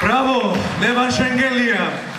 ბრავო, ლევან შენგელია.